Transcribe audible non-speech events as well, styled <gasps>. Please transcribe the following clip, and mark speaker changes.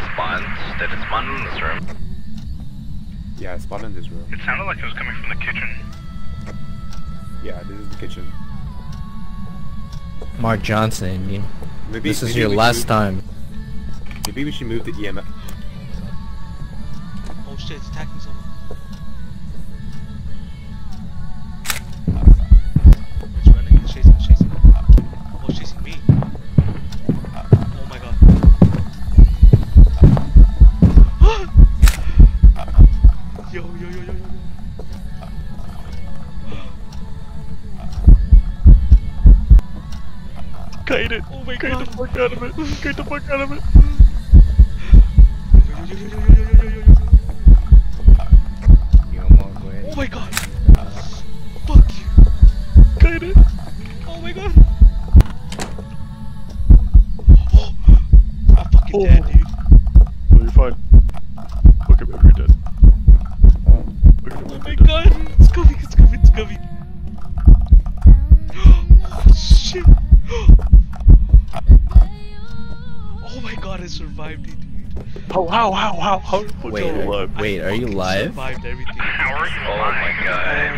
Speaker 1: it spawn? Did it spawn in this room?
Speaker 2: Yeah, it spawned in this room.
Speaker 3: It sounded like it was coming from the kitchen.
Speaker 2: Yeah, this is the kitchen.
Speaker 4: Mark Johnson, you,
Speaker 2: Maybe
Speaker 4: this is
Speaker 2: maybe
Speaker 4: your
Speaker 2: we should
Speaker 4: last
Speaker 2: move-
Speaker 4: time.
Speaker 2: Maybe we should move the EMF.
Speaker 5: Oh shit, it's attacking someone.
Speaker 3: Kite it!
Speaker 5: Oh my
Speaker 3: Kite
Speaker 5: god.
Speaker 3: the fuck out of it! Kite the fuck out of it!
Speaker 5: oh my god! Fuck you!
Speaker 3: Kite it!
Speaker 5: Oh my god! Oh! I fucking
Speaker 3: oh.
Speaker 5: dead, dude.
Speaker 3: No, you're fine. Look at me, you're dead. Look at me,
Speaker 5: oh my
Speaker 3: dead.
Speaker 5: god! It's coming, it's coming, it's coming! <gasps> Oh, shit! God, I survived it, dude.
Speaker 3: How, how, how, how, how?
Speaker 4: Wait,
Speaker 3: am I
Speaker 4: are,
Speaker 3: alive?
Speaker 4: wait, are you
Speaker 5: Fucking
Speaker 4: live?
Speaker 5: Survived everything.
Speaker 3: How are you
Speaker 1: Oh my god.